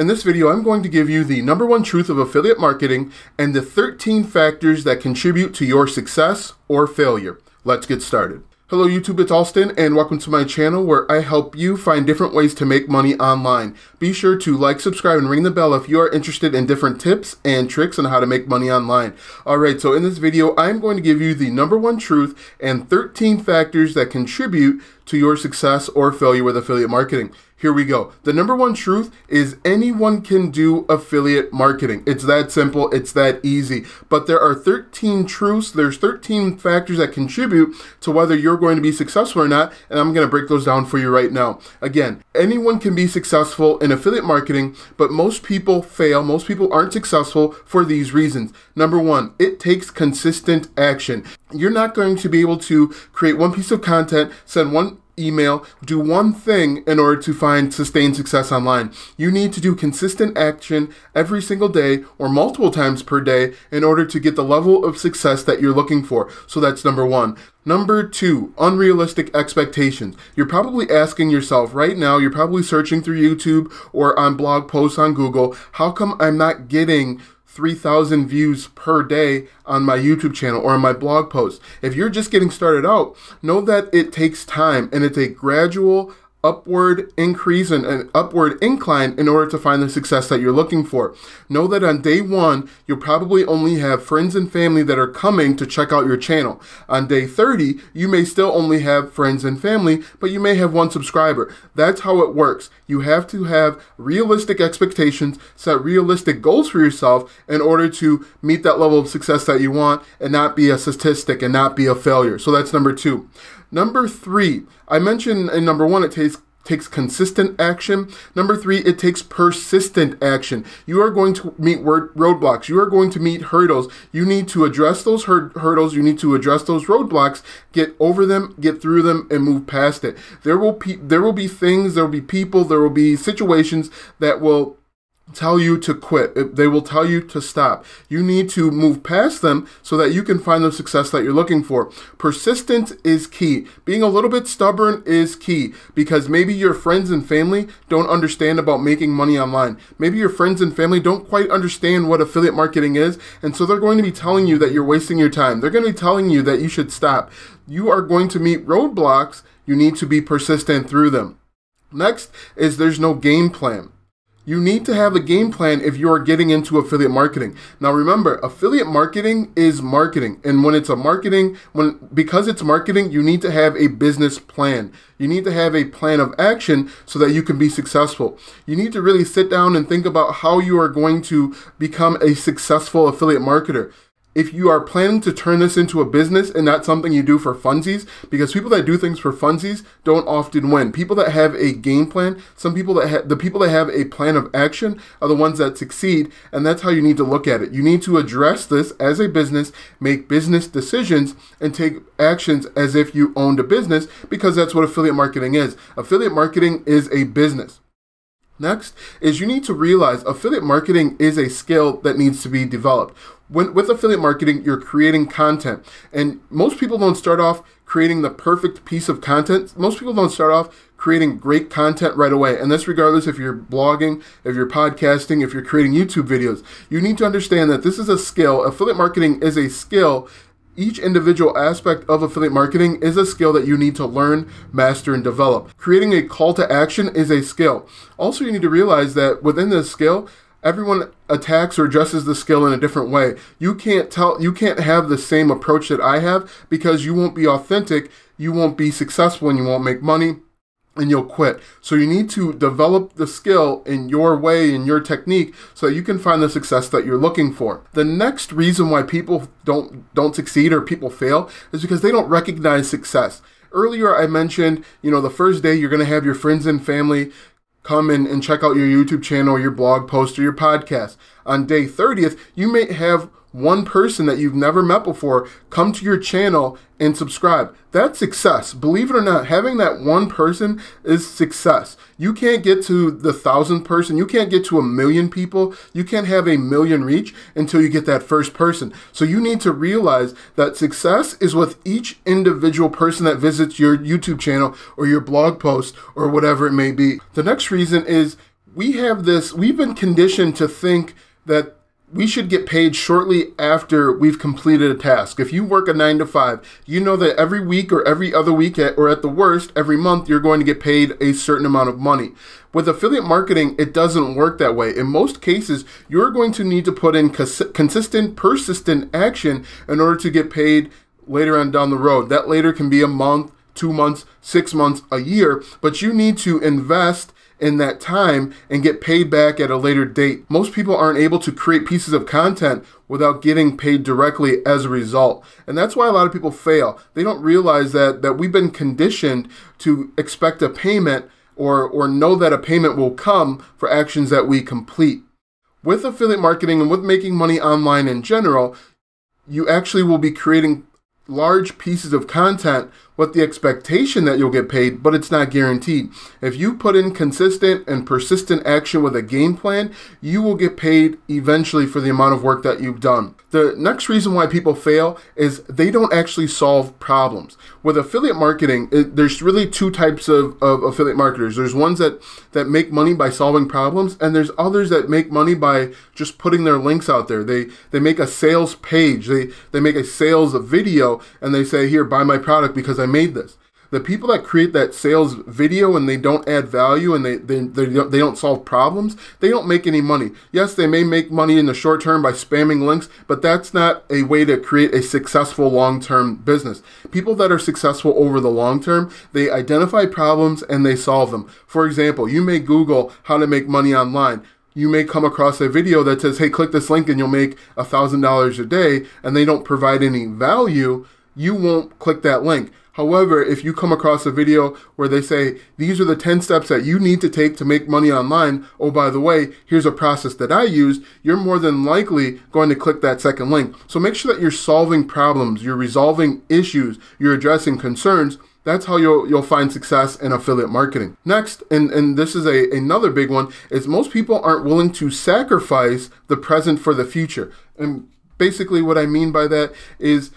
In this video, I'm going to give you the number one truth of affiliate marketing and the 13 factors that contribute to your success or failure. Let's get started. Hello YouTube, it's Alston and welcome to my channel where I help you find different ways to make money online. Be sure to like, subscribe, and ring the bell if you are interested in different tips and tricks on how to make money online. Alright, so in this video, I'm going to give you the number one truth and 13 factors that contribute to your success or failure with affiliate marketing. Here we go. The number one truth is anyone can do affiliate marketing. It's that simple, it's that easy. But there are 13 truths, there's 13 factors that contribute to whether you're going to be successful or not, and I'm going to break those down for you right now. Again, anyone can be successful in affiliate marketing, but most people fail. Most people aren't successful for these reasons. Number one, it takes consistent action. You're not going to be able to create one piece of content, send one email, do one thing in order to find sustained success online. You need to do consistent action every single day or multiple times per day in order to get the level of success that you're looking for. So that's number one. Number two, unrealistic expectations. You're probably asking yourself right now, you're probably searching through YouTube or on blog posts on Google, how come I'm not getting 3,000 views per day on my YouTube channel or on my blog post. If you're just getting started out, know that it takes time and it's a gradual upward increase and an upward incline in order to find the success that you're looking for. Know that on day one, you'll probably only have friends and family that are coming to check out your channel. On day 30, you may still only have friends and family, but you may have one subscriber. That's how it works. You have to have realistic expectations, set realistic goals for yourself in order to meet that level of success that you want and not be a statistic and not be a failure. So that's number two. Number three, I mentioned in number one, it takes takes consistent action. Number three, it takes persistent action. You are going to meet roadblocks. You are going to meet hurdles. You need to address those hur- hurdles. You need to address those roadblocks, get over them, get through them, and move past it. There will be there will be things, there will be people, there will be situations that will tell you to quit. They will tell you to stop. You need to move past them so that you can find the success that you're looking for. Persistence is key. Being a little bit stubborn is key because maybe your friends and family don't understand about making money online. Maybe your friends and family don't quite understand what affiliate marketing is, and so they're going to be telling you that you're wasting your time. They're going to be telling you that you should stop. You are going to meet roadblocks. You need to be persistent through them. Next is there's no game plan. You need to have a game plan if you are getting into affiliate marketing. Now remember, affiliate marketing is marketing. And when it's a marketing, when because it's marketing, you need to have a business plan. You need to have a plan of action so that you can be successful. You need to really sit down and think about how you are going to become a successful affiliate marketer if you are planning to turn this into a business and not something you do for funsies, because people that do things for funsies don't often win. People that have a game plan, some people that have the people that have a plan of action are the ones that succeed, and that's how you need to look at it. You need to address this as a business, make business decisions, and take actions as if you owned a business, because that's what affiliate marketing is. Affiliate marketing is a business. Next is you need to realize affiliate marketing is a skill that needs to be developed. When, with affiliate marketing, you're creating content. And most people don't start off creating the perfect piece of content. Most people don't start off creating great content right away. And that's regardless if you're blogging, if you're podcasting, if you're creating YouTube videos. You need to understand that this is a skill. Affiliate marketing is a skill each individual aspect of affiliate marketing is a skill that you need to learn, master, and develop. Creating a call to action is a skill. Also, you need to realize that within this skill, everyone attacks or addresses the skill in a different way. You can't tell you can't have the same approach that I have because you won't be authentic, you won't be successful and you won't make money and you'll quit. So you need to develop the skill in your way, in your technique, so you can find the success that you're looking for. The next reason why people don't don't succeed or people fail is because they don't recognize success. Earlier I mentioned, you know, the first day you're gonna have your friends and family come in and check out your YouTube channel, your blog post, or your podcast. On day 30th, you may have one person that you've never met before come to your channel and subscribe. That's success. Believe it or not, having that one person is success. You can't get to the thousandth person. You can't get to a million people. You can't have a million reach until you get that first person. So you need to realize that success is with each individual person that visits your YouTube channel or your blog post or whatever it may be. The next reason is we have this, we've been conditioned to think that we should get paid shortly after we've completed a task. If you work a nine to five, you know that every week or every other week, at, or at the worst, every month, you're going to get paid a certain amount of money. With affiliate marketing, it doesn't work that way. In most cases, you're going to need to put in cons- consistent, persistent action in order to get paid later on down the road. That later can be a month, two months, six months, a year, but you need to invest in that time and get paid back at a later date. Most people aren't able to create pieces of content without getting paid directly as a result. And that's why a lot of people fail. They don't realize that that we've been conditioned to expect a payment or or know that a payment will come for actions that we complete. With affiliate marketing and with making money online in general, you actually will be creating large pieces of content with the expectation that you'll get paid, but it's not guaranteed. If you put in consistent and persistent action with a game plan, you will get paid eventually for the amount of work that you've done. The next reason why people fail is they don't actually solve problems. With affiliate marketing, it, there's really two types of, of affiliate marketers. There's ones that, that make money by solving problems, and there's others that make money by just putting their links out there. They they make a sales page, they they make a sales video, and they say, "Here, buy my product because I made this. The people that create that sales video and they don't add value and they, they, they, don't, they don't solve problems, they don't make any money. Yes, they may make money in the short term by spamming links, but that's not a way to create a successful long term business. People that are successful over the long term, they identify problems and they solve them. For example, you may Google how to make money online you may come across a video that says, hey, click this link and you'll make a $1,000 a day, and they don't provide any value, you won't click that link. However, if you come across a video where they say, these are the 10 steps that you need to take to make money online, oh, by the way, here's a process that I used, you're more than likely going to click that second link. So make sure that you're solving problems, you're resolving issues, you're addressing concerns. That's how you'll you'll find success in affiliate marketing. Next, and, and this is a another big one, is most people aren't willing to sacrifice the present for the future. And basically what I mean by that is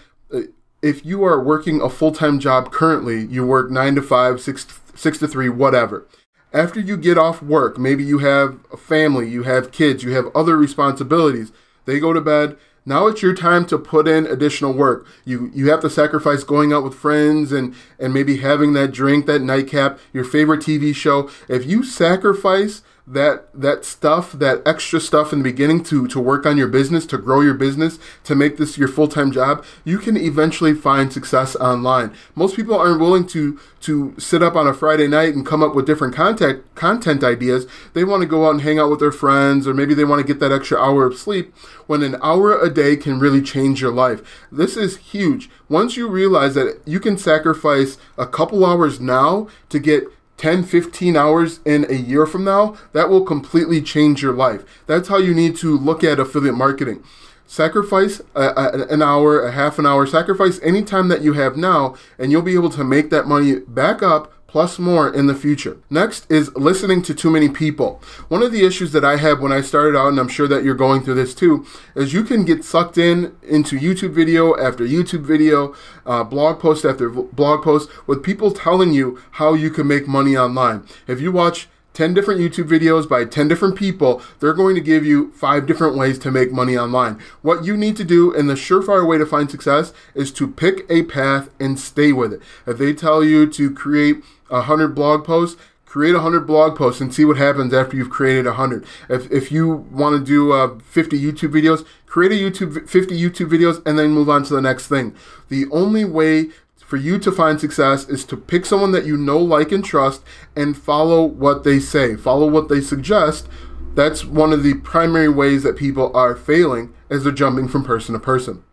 if you are working a full time job currently, you work nine to five, six, six to three, whatever. After you get off work, maybe you have a family, you have kids, you have other responsibilities. They go to bed. Now it's your time to put in additional work. You you have to sacrifice going out with friends and and maybe having that drink, that nightcap, your favorite TV show. If you sacrifice that that stuff, that extra stuff in the beginning to to work on your business, to grow your business, to make this your full-time job, you can eventually find success online. Most people aren't willing to to sit up on a Friday night and come up with different content content ideas. They want to go out and hang out with their friends or maybe they want to get that extra hour of sleep when an hour a day can really change your life. This is huge. Once you realize that you can sacrifice a couple hours now to get 10, 15 hours in a year from now, that will completely change your life. That's how you need to look at affiliate marketing. Sacrifice a, a, an hour, a half an hour, sacrifice any time that you have now, and you'll be able to make that money back up plus more in the future. Next is listening to too many people. One of the issues that I had when I started out, and I'm sure that you're going through this too, is you can get sucked in into YouTube video after YouTube video, uh, blog post after blog post, with people telling you how you can make money online. If you watch 10 different YouTube videos by 10 different people, they're going to give you five different ways to make money online. What you need to do, and the surefire way to find success, is to pick a path and stay with it. If they tell you to create 100 blog posts, create 100 blog posts and see what happens after you've created 100. If, if you want to do uh, 50 YouTube videos, create a YouTube 50 YouTube videos and then move on to the next thing. The only way for you to find success is to pick someone that you know, like, and trust and follow what they say, follow what they suggest. That's one of the primary ways that people are failing as they're jumping from person to person.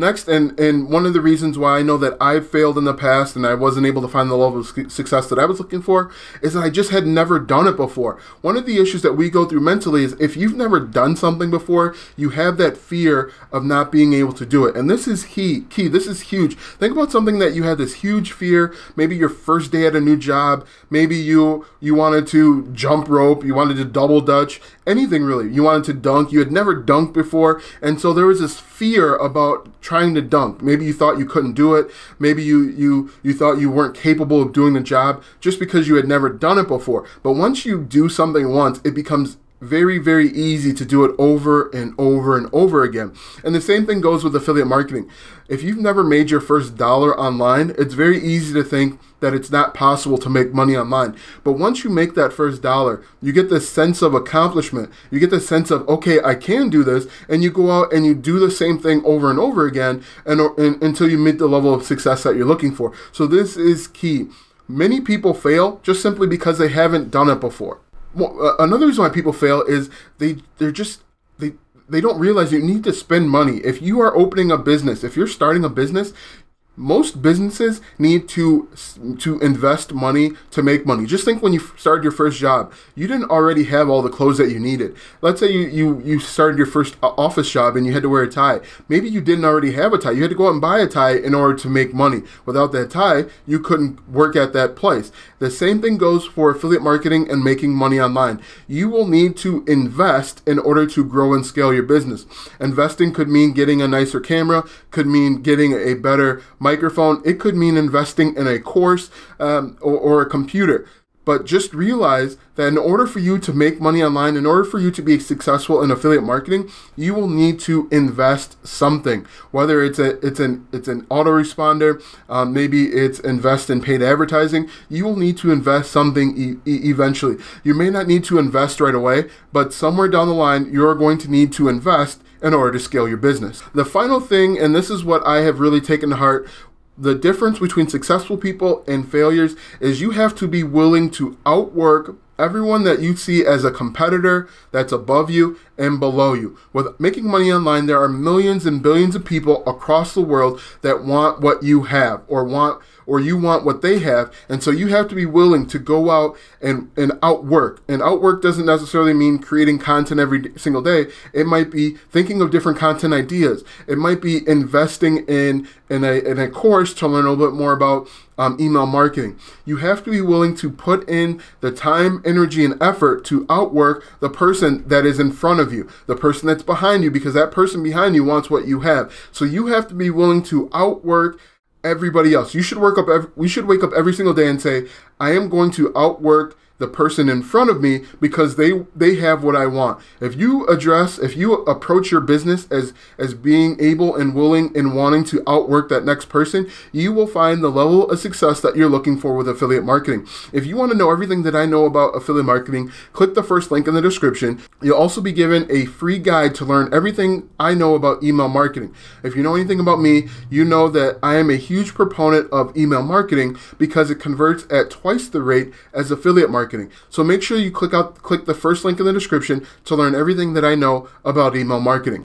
Next, and and one of the reasons why I know that I've failed in the past and I wasn't able to find the level of success that I was looking for is that I just had never done it before. One of the issues that we go through mentally is if you've never done something before, you have that fear of not being able to do it. And this is key. Key. This is huge. Think about something that you had this huge fear. Maybe your first day at a new job. Maybe you you wanted to jump rope. You wanted to double dutch. Anything really. You wanted to dunk. You had never dunked before, and so there was this fear about trying to dunk. Maybe you thought you couldn't do it. Maybe you you you thought you weren't capable of doing the job just because you had never done it before. But once you do something once, it becomes very, very easy to do it over and over and over again. And the same thing goes with affiliate marketing. If you've never made your first dollar online, it's very easy to think that it's not possible to make money online. But once you make that first dollar, you get this sense of accomplishment. You get the sense of, okay, I can do this. And you go out and you do the same thing over and over again and, and until you meet the level of success that you're looking for. So this is key. Many people fail just simply because they haven't done it before. Uh, another reason why people fail is they they're just they they don't realize you need to spend money. If you are opening a business, if you're starting a business, most businesses need to to invest money to make money. Just think when you started your first job, you didn't already have all the clothes that you needed. Let's say you you you started your first uh, office job and you had to wear a tie. Maybe you didn't already have a tie. You had to go out and buy a tie in order to make money. Without that tie, you couldn't work at that place. The same thing goes for affiliate marketing and making money online. You will need to invest in order to grow and scale your business. Investing could mean getting a nicer camera, could mean getting a better microphone. It could mean investing in a course um, or, or a computer. But just realize that in order for you to make money online, in order for you to be successful in affiliate marketing, you will need to invest something. Whether it's a it's an it's an autoresponder, um, maybe it's invest in paid advertising. You will need to invest something e- eventually. You may not need to invest right away, but somewhere down the line, you're going to need to invest in order to scale your business. The final thing, and this is what I have really taken to heart, the difference between successful people and failures is you have to be willing to outwork everyone that you see as a competitor that's above you and below you. With making money online, there are millions and billions of people across the world that want what you have or want or you want what they have. And so you have to be willing to go out and, and outwork. And outwork doesn't necessarily mean creating content every single day. It might be thinking of different content ideas. It might be investing in, in, a, in a course to learn a little bit more about um, email marketing. You have to be willing to put in the time, energy, and effort to outwork the person that is in front of you, the person that's behind you, because that person behind you wants what you have. So you have to be willing to outwork everybody else. You should work up. Every, we should wake up every single day and say, "I am going to outwork the person in front of me because they they have what I want. If you address, if you approach your business as as being able and willing and wanting to outwork that next person, you will find the level of success that you're looking for with affiliate marketing. If you want to know everything that I know about affiliate marketing, click the first link in the description. You'll also be given a free guide to learn everything I know about email marketing. If you know anything about me, you know that I am a huge proponent of email marketing because it converts at twice the rate as affiliate marketing marketing. So make sure you click out click the first link in the description to learn everything that I know about email marketing.